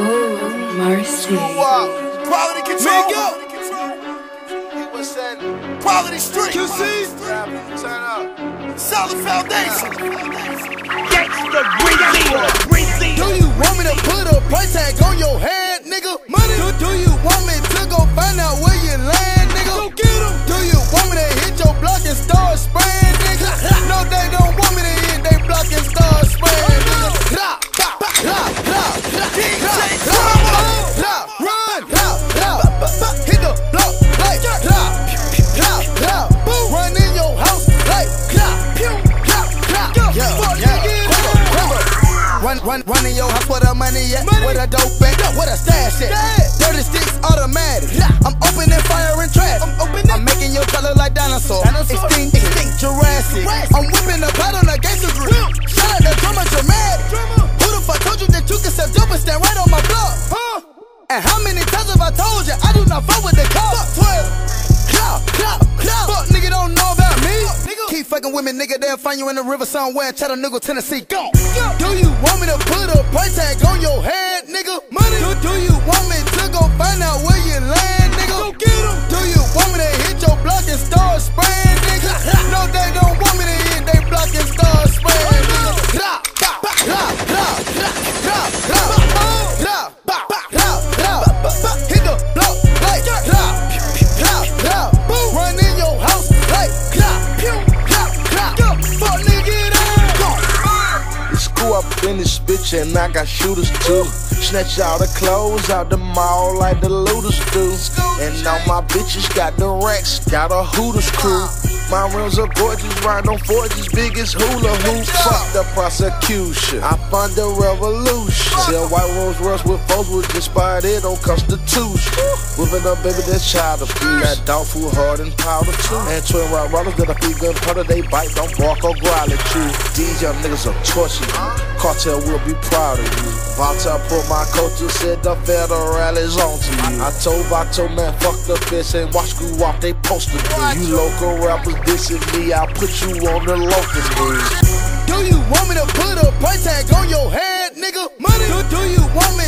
Oh, mercy. Uh, quality control. Quality street. QC. Turn up. Solid foundation. Gangsta Greasy. Do you want me to put a price tag on your head, Run, run, run in your house where the money at, where the dope at, where the stash at. Dirty sticks, automatic. Yeah. I'm opening fire and trap. I'm opening. I'm making your color like dinosaur. Extinct, extinct, Jurassic. I'm whipping the pot on the gangster grill. Shout out the drummer, dramatic. Who the fuck told you that you can step dope and stand right on my block? Huh? And how many times have I told you I do not fuck with the cops? Fuck 12. Clout, clout, clout. Fuck nigga don't know about me. Keep fucking with me, nigga. They'll find you in the river somewhere in Chattanooga, Tennessee. Go. Do you want me bitch and I got shooters too. Snatch all the clothes out the mall like the looters do. And all my bitches got the racks, got a Hooters crew. My rims are gorgeous, ride on forges, biggest hula hoop. Fuck the prosecution, I fund the revolution. Sell white Rolls Royce with folks was inspired on Constitution. Whipping up, baby, that's child abuse. That dog food hard and powder too. And twin rock rollers that I feed gun powder, they bite, don't bark or growl at you. These young niggas are torching you. Cartel will be proud of you. Volta put my culture, said the federal is on to you. I told Vato, man, fuck the bitch and watch screw off, they posted me. You local rappers dissing me, I'll put you on the locust. Do you want me to put a price tag on your head, nigga? Money. Do, do you want me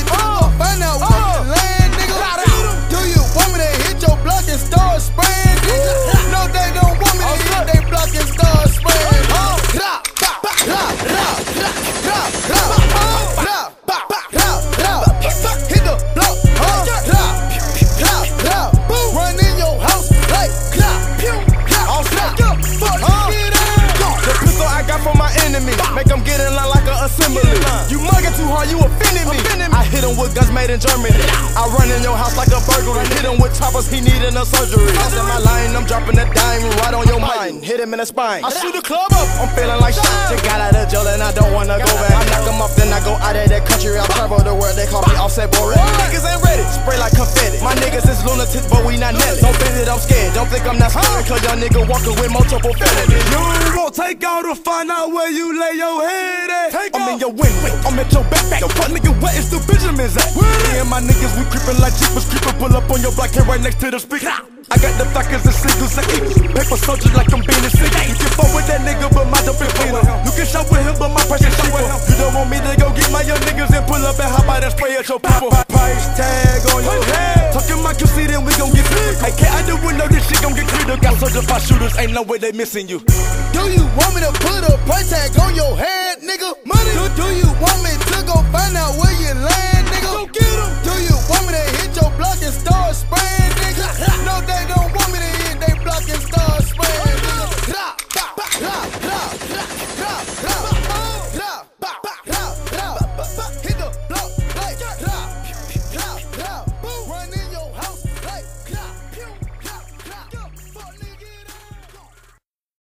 mugging too hard, you offended me. I hit him with guns made in Germany. I run in your house like a burglary. Hit him with choppers, he needing a surgery. That's in my line, I'm dropping a dime right on your mind. Hit him in the spine. I shoot the club up, I'm feeling like shit. Just got out of jail and I don't wanna go back. I knock him off, then I go out of that country. I travel the world, they call me Offset boy. Niggas ain't ready, spray like confetti. My niggas is lunatics, but we not Nelly. Don't think that I'm scared, don't think I'm not scared. Cause young nigga walking with multiple felonies. You won't take out to find out where you lay your head. Take I'm in your window, I'm at your backpack. Yo, fuck nigga, where is the Benjamins at? Me and my niggas, we creepin' like jeepers, creepin', pull up on your block, here right next to the speaker. I got the fackers and singles and eaters. Paper soldiers like I'm being singer. You can fuck with that nigga, but my jump is cleaner. You can shop with him, but my price is cheaper. You don't want me to go get my young niggas and pull up and hop out and spray at your people. If I shooters, ain't no way they missing you. Do you want me to put a price tag on your head, nigga? Money? Do, do you want me to go find out where you land?